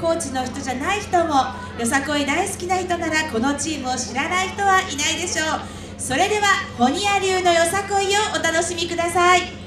コーチの人じゃない人もよさこい大好きな人ならこのチームを知らない人はいないでしょう。それではホニア流のよさこいをお楽しみください。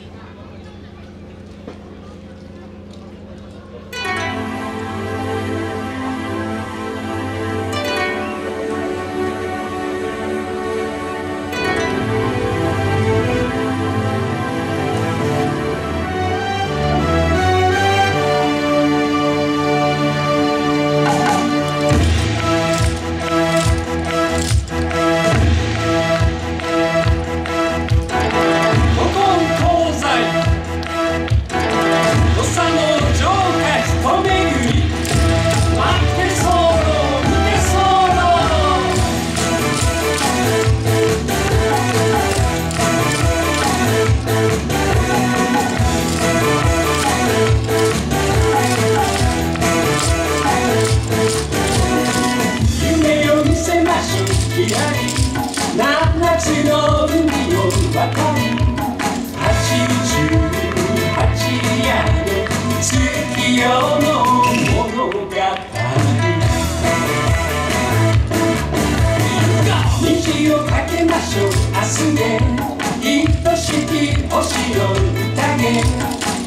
いとしへ。おしをうたを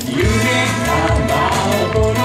ゆめかまぼ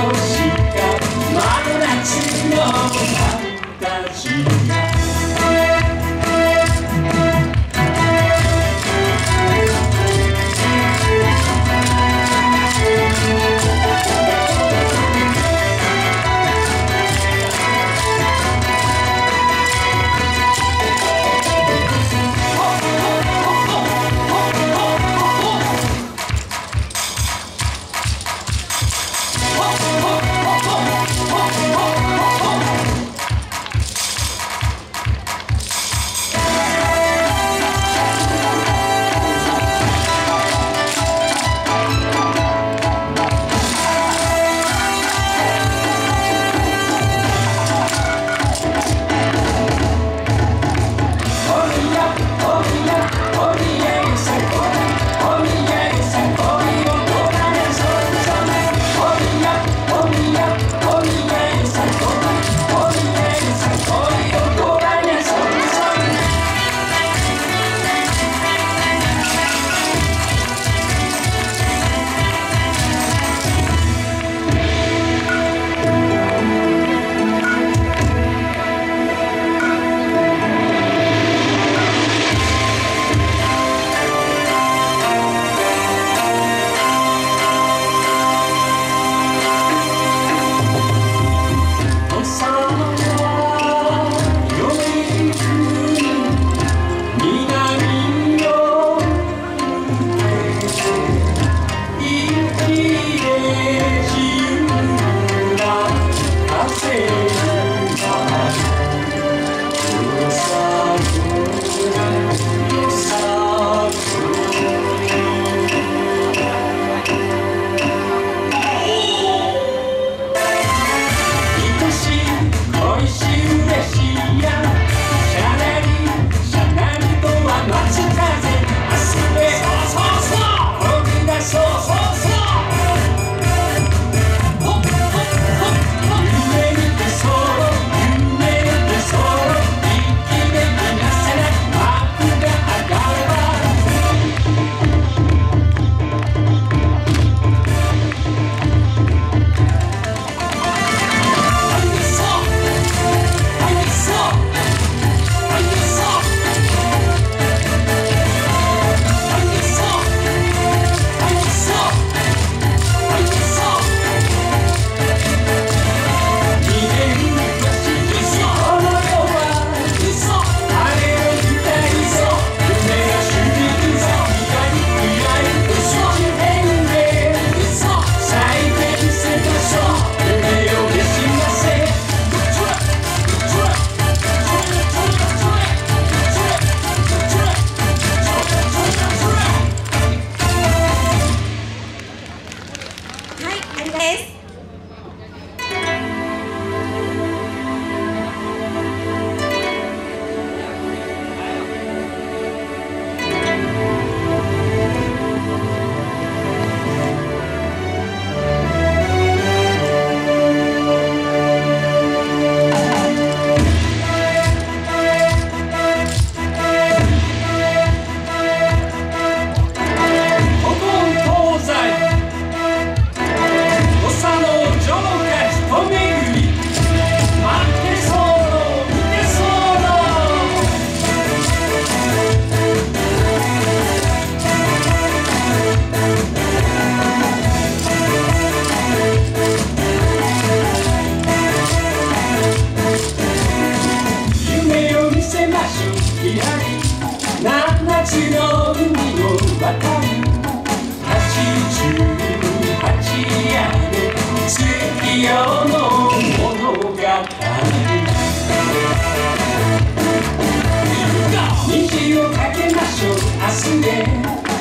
すげ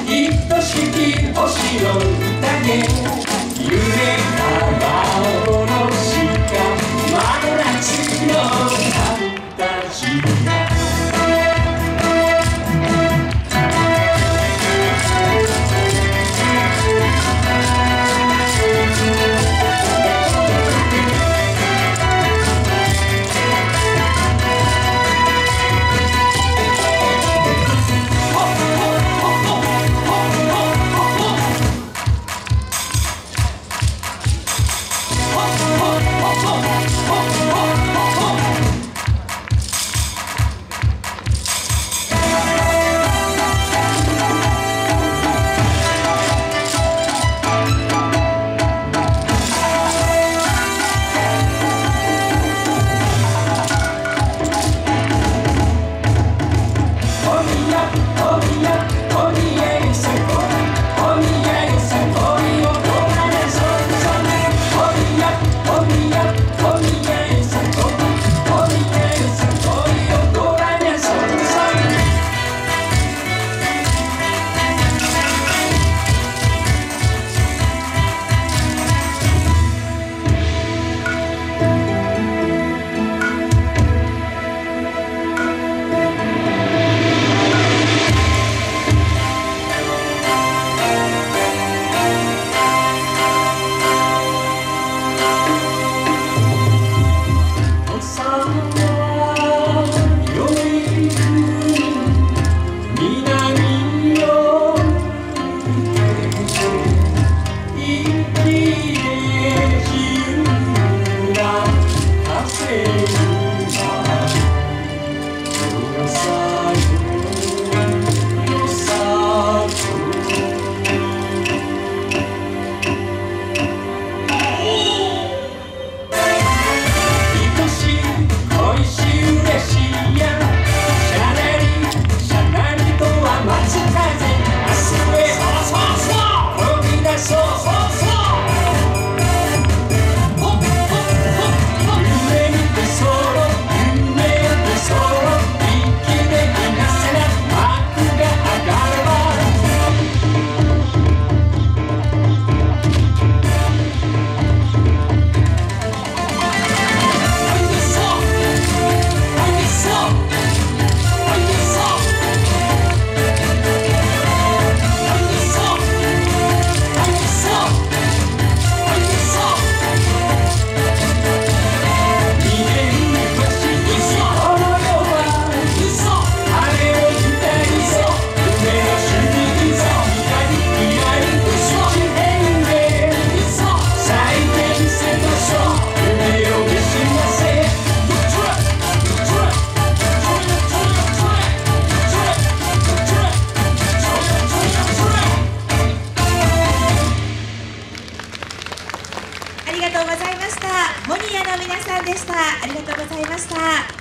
愛しき星たげ Oh. でした。ありがとうございました。